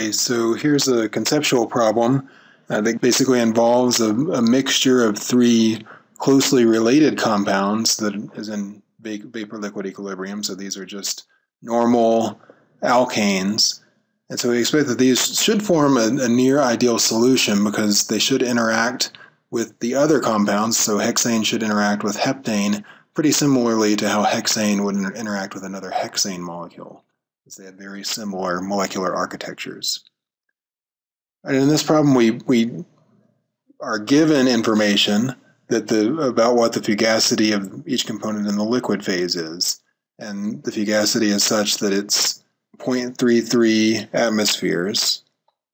Okay, so here's a conceptual problem uh, that basically involves a, a, mixture of three closely related compounds that is in vapor liquid equilibrium. So these are just normal alkanes. And so we expect that these should form a, a near ideal solution because they should interact with the other compounds. So hexane should interact with heptane pretty similarly to how hexane would interact with another hexane molecule because they have very similar molecular architectures. And in this problem, we, we are given information that the, about what the fugacity of each component in the liquid phase is. And the fugacity is such that it's 0.33 atmospheres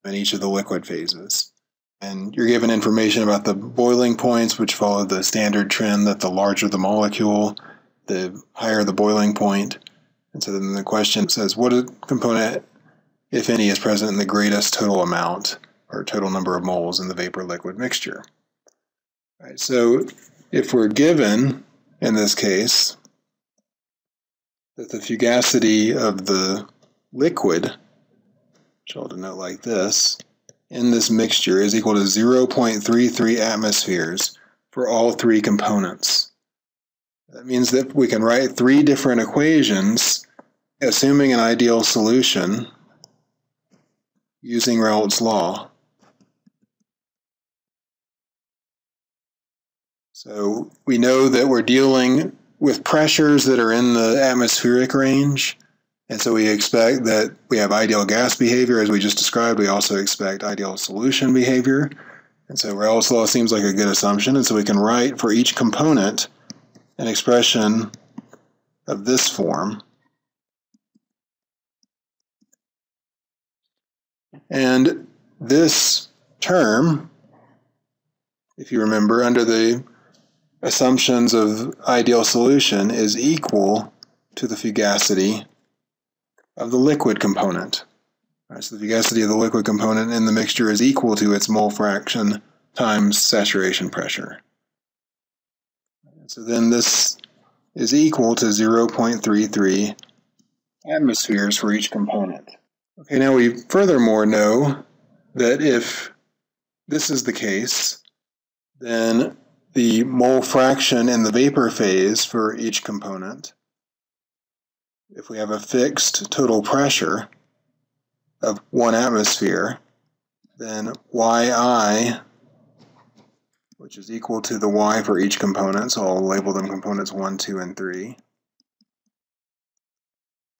in each of the liquid phases. And you're given information about the boiling points, which follow the standard trend that the larger the molecule, the higher the boiling point. And so then the question says, what component, if any, is present in the greatest total amount or total number of moles in the vapor liquid mixture? All right, so if we're given, in this case, that the fugacity of the liquid, which I'll denote like this, in this mixture is equal to 0.33 atmospheres for all three components. That means that we can write three different equations assuming an ideal solution using Raoult's law. So we know that we're dealing with pressures that are in the atmospheric range. And so we expect that we have ideal gas behavior as we just described. We also expect ideal solution behavior. And so Raoult's law seems like a good assumption. And so we can write for each component an expression of this form. And this term, if you remember, under the assumptions of ideal solution is equal to the fugacity of the liquid component. Right, so the fugacity of the liquid component in the mixture is equal to its mole fraction times saturation pressure. So then this is equal to 0.33 atmospheres for each component. Okay, now we furthermore know that if this is the case, then the mole fraction in the vapor phase for each component, if we have a fixed total pressure of one atmosphere, then yi, which is equal to the y for each component, so I'll label them components 1, 2, and 3,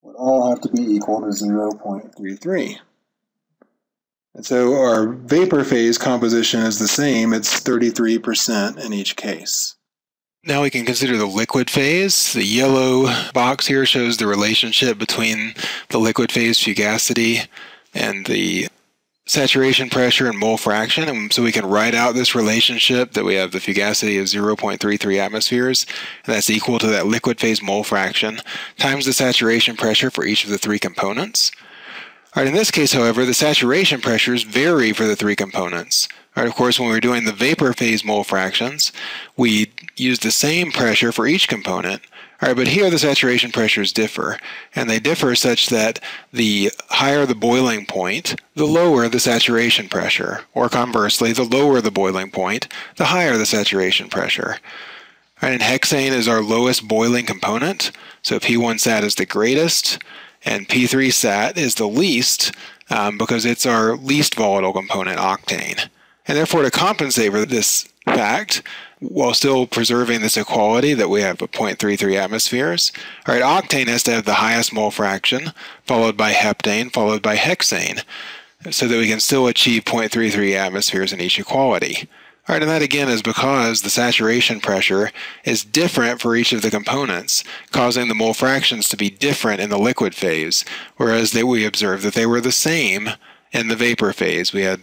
would all have to be equal to 0.33. And so our vapor phase composition is the same. It's 33% in each case. Now we can consider the liquid phase. The yellow box here shows the relationship between the liquid phase fugacity and the saturation pressure and mole fraction. And so we can write out this relationship that we have the fugacity of 0.33 atmospheres, and that's equal to that liquid phase mole fraction times the saturation pressure for each of the three components. All right, in this case, however, the saturation pressures vary for the three components. All right, of course, when we're doing the vapor phase mole fractions, we use the same pressure for each component, all right, but here the saturation pressures differ, and they differ such that the higher the boiling point, the lower the saturation pressure, or conversely, the lower the boiling point, the higher the saturation pressure. And hexane is our lowest boiling component, so P1 sat is the greatest, and P3 sat is the least um, because it's our least volatile component, octane. And therefore, to compensate for this fact, while still preserving this equality that we have 0.33 atmospheres. All right, octane has to have the highest mole fraction, followed by heptane, followed by hexane, so that we can still achieve 0.33 atmospheres in each equality. All right, and that again is because the saturation pressure is different for each of the components, causing the mole fractions to be different in the liquid phase, whereas they, we observed that they were the same in the vapor phase. We had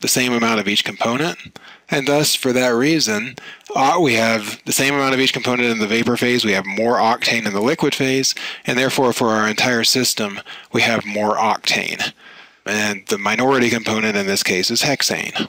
the same amount of each component, and thus, for that reason, uh, we have the same amount of each component in the vapor phase, we have more octane in the liquid phase, and therefore for our entire system, we have more octane. And the minority component in this case is hexane.